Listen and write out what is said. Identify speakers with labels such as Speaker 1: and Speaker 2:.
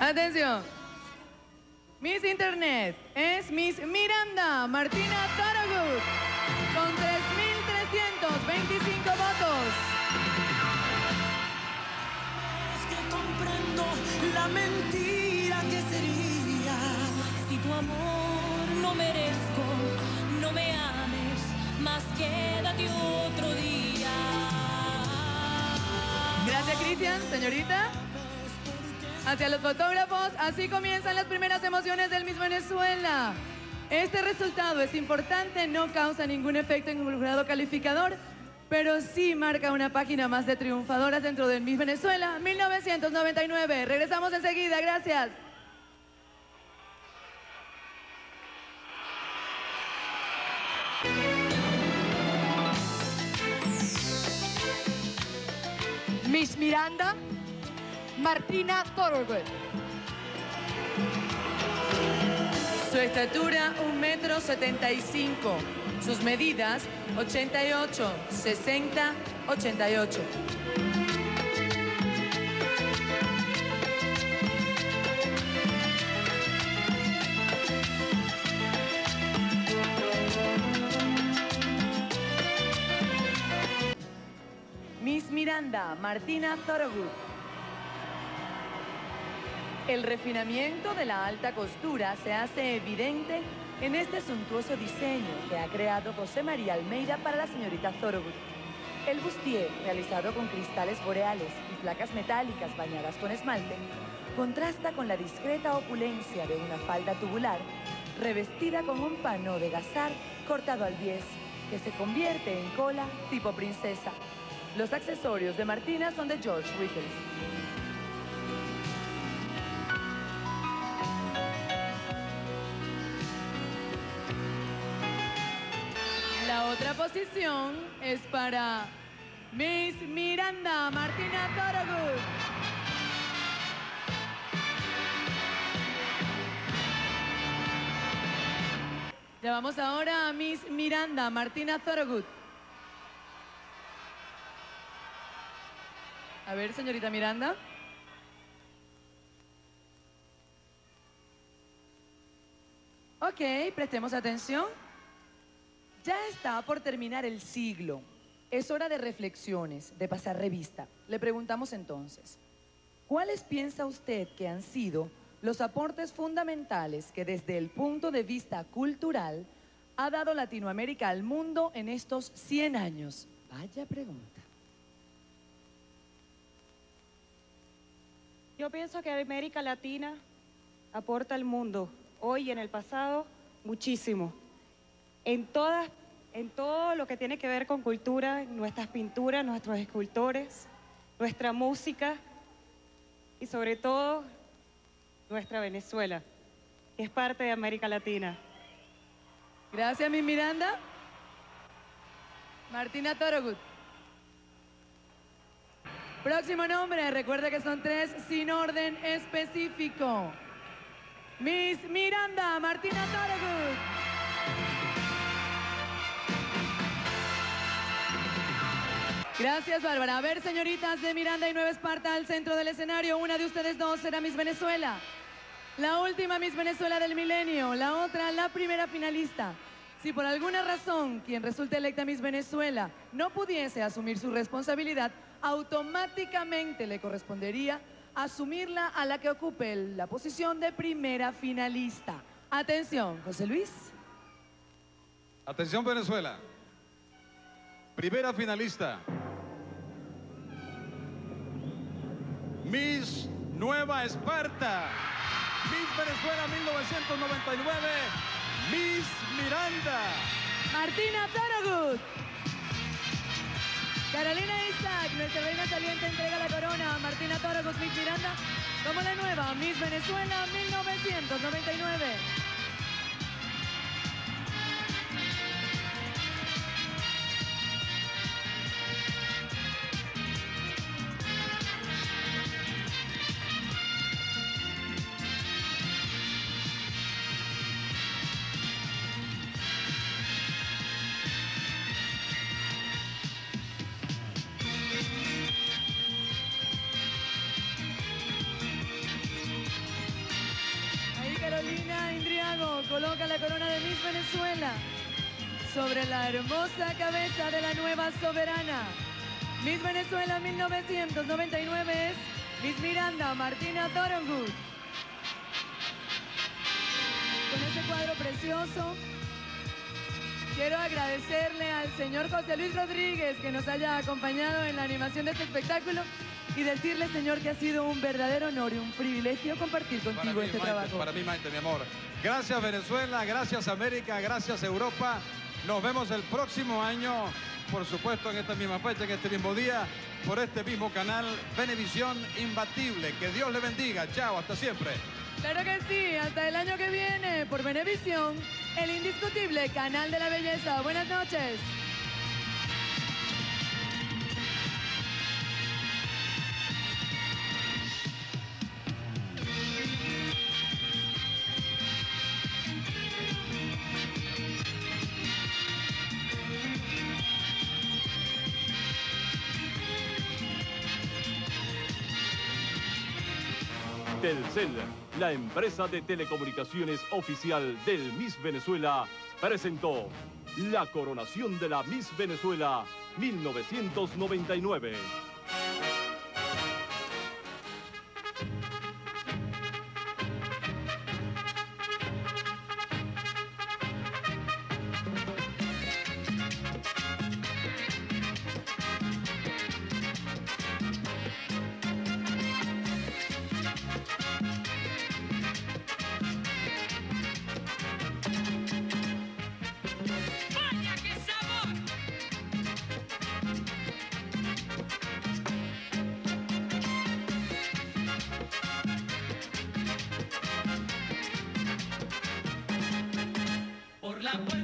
Speaker 1: Atención. Miss Internet es Miss Miranda Martina Taragut con 3.325 votos.
Speaker 2: Es que comprendo la mentira que sería
Speaker 3: Si tu amor no merezco, no me ames, más quédate otro día.
Speaker 1: Gracias, Cristian. Señorita. Hacia los fotógrafos, así comienzan las primeras emociones del Miss Venezuela. Este resultado es importante, no causa ningún efecto en el jurado calificador, pero sí marca una página más de triunfadoras dentro del Miss Venezuela 1999. Regresamos enseguida, gracias.
Speaker 4: Miss Miranda, Martina Thorogood.
Speaker 1: Su estatura, 1 metro 75. Sus medidas, 88, 60, 88. Miss Miranda, Martina Thorogood. El refinamiento de la alta costura se hace evidente en este suntuoso diseño que ha creado José María Almeida para la señorita Thorogood. El bustier, realizado con cristales boreales y placas metálicas bañadas con esmalte, contrasta con la discreta opulencia de una falda tubular revestida con un pano de gazar cortado al bies, que se convierte en cola tipo princesa. Los accesorios de Martina son de George Rickles. Otra posición es para Miss Miranda Martina Thorogood. Llevamos ahora a Miss Miranda Martina Thorogood. A ver, señorita Miranda. Ok, prestemos atención. Ya está por terminar el siglo. Es hora de reflexiones, de pasar revista. Le preguntamos entonces, ¿cuáles piensa usted que han sido los aportes fundamentales que desde el punto de vista cultural ha dado Latinoamérica al mundo en estos 100 años? Vaya pregunta.
Speaker 5: Yo pienso que América Latina aporta al mundo, hoy y en el pasado, muchísimo. En, todas, en todo lo que tiene que ver con cultura, nuestras pinturas, nuestros escultores, nuestra música y sobre todo nuestra Venezuela, que es parte de América Latina.
Speaker 1: Gracias, mi Miranda. Martina Torogut. Próximo nombre, recuerda que son tres sin orden específico. Miss Miranda, Martina Torogut. Gracias, Bárbara. A ver, señoritas de Miranda y Nueva Esparta al centro del escenario. Una de ustedes dos será Miss Venezuela. La última Miss Venezuela del milenio. La otra, la primera finalista. Si por alguna razón quien resulte electa Miss Venezuela no pudiese asumir su responsabilidad, automáticamente le correspondería asumirla a la que ocupe la posición de primera finalista. Atención, José Luis.
Speaker 6: Atención Venezuela. Primera finalista. Miss Nueva Esparta. Miss Venezuela 1999. Miss Miranda.
Speaker 1: Martina Thorogood. Carolina Isaac, nuestra reina saliente, entrega la corona a Martina Thorogood, Miss Miranda, como la nueva Miss Venezuela 1999. Indriago coloca la corona de Miss Venezuela sobre la hermosa cabeza de la nueva soberana. Miss Venezuela 1999 es Miss Miranda Martina Dorongut. Con ese cuadro precioso, quiero agradecerle al señor José Luis Rodríguez que nos haya acompañado en la animación de este espectáculo y decirle, señor, que ha sido un verdadero honor y un privilegio compartir contigo
Speaker 6: mí,
Speaker 1: este
Speaker 6: Maite,
Speaker 1: trabajo.
Speaker 6: para mí, Maite, mi amor. Gracias Venezuela, gracias América, gracias Europa. Nos vemos el próximo año, por supuesto, en esta misma fecha, en este mismo día, por este mismo canal Venevisión Imbatible. Que Dios le bendiga. Chao, hasta siempre.
Speaker 1: Claro que sí, hasta el año que viene por Venevisión, el indiscutible canal de la belleza. Buenas noches.
Speaker 7: Telcel, la empresa de telecomunicaciones oficial del Miss Venezuela, presentó la coronación de la Miss Venezuela 1999.
Speaker 3: Por la puerta